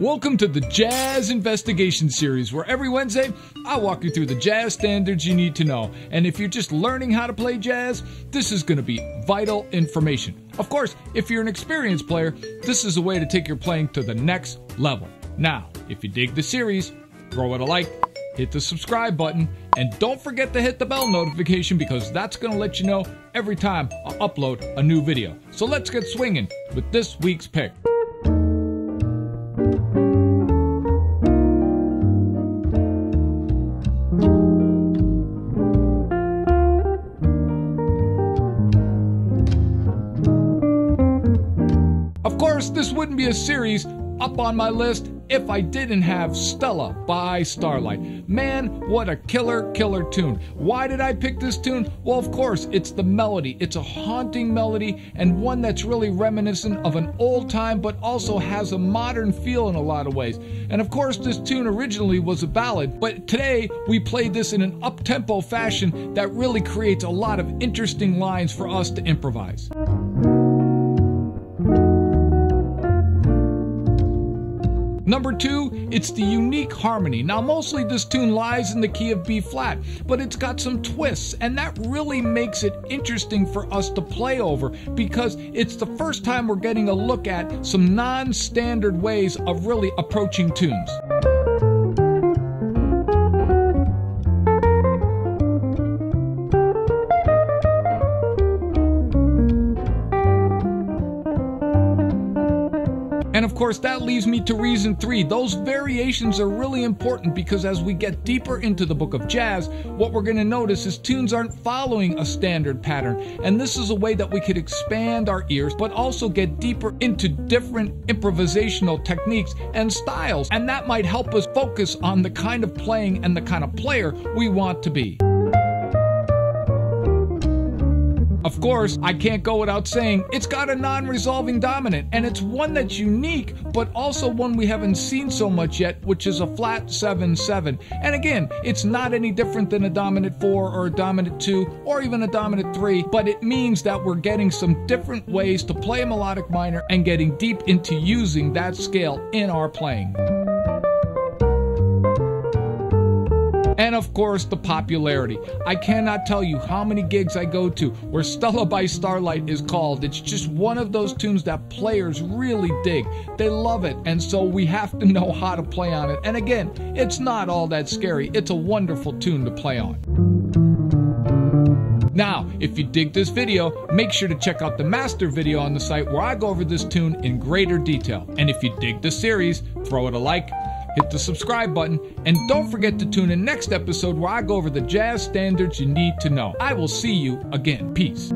Welcome to the Jazz Investigation Series, where every Wednesday I walk you through the jazz standards you need to know. And if you're just learning how to play jazz, this is going to be vital information. Of course, if you're an experienced player, this is a way to take your playing to the next level. Now, if you dig the series, throw it a like, hit the subscribe button, and don't forget to hit the bell notification because that's going to let you know every time I upload a new video. So let's get swinging with this week's pick. Course, this wouldn't be a series up on my list if I didn't have Stella by Starlight. Man, what a killer, killer tune. Why did I pick this tune? Well, of course, it's the melody. It's a haunting melody and one that's really reminiscent of an old time, but also has a modern feel in a lot of ways. And of course, this tune originally was a ballad, but today we played this in an up tempo fashion that really creates a lot of interesting lines for us to improvise. Number two, it's the unique harmony. Now, mostly this tune lies in the key of B flat, but it's got some twists, and that really makes it interesting for us to play over because it's the first time we're getting a look at some non standard ways of really approaching tunes. And of course, that leaves me to reason three. Those variations are really important because as we get deeper into the book of jazz, what we're going to notice is tunes aren't following a standard pattern. And this is a way that we could expand our ears, but also get deeper into different improvisational techniques and styles. And that might help us focus on the kind of playing and the kind of player we want to be. Of course, I can't go without saying it's got a non resolving dominant, and it's one that's unique, but also one we haven't seen so much yet, which is a flat 7 7. And again, it's not any different than a dominant 4 or a dominant 2 or even a dominant 3, but it means that we're getting some different ways to play a melodic minor and getting deep into using that scale in our playing. And of course, the popularity. I cannot tell you how many gigs I go to where Stella by Starlight is called. It's just one of those tunes that players really dig. They love it, and so we have to know how to play on it. And again, it's not all that scary, it's a wonderful tune to play on. Now, if you dig this video, make sure to check out the master video on the site where I go over this tune in greater detail. And if you dig the series, throw it a like, hit the subscribe button, and don't forget to tune in next episode where I go over the jazz standards you need to know. I will see you again. Peace.